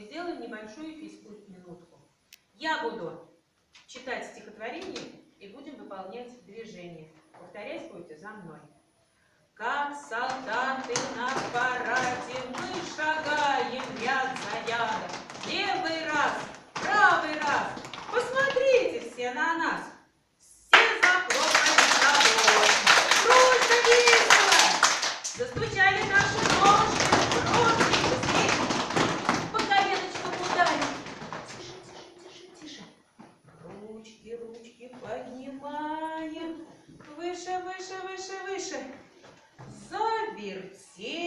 мы сделаем небольшую физкульт-минутку. Я буду читать стихотворение и будем выполнять движение. Повторять будете за мной. Как солдаты на параде мы шагаем ряд за рядом. Левый раз, правый раз. Посмотрите все на нас. Выше, выше, выше, выше. Завертели.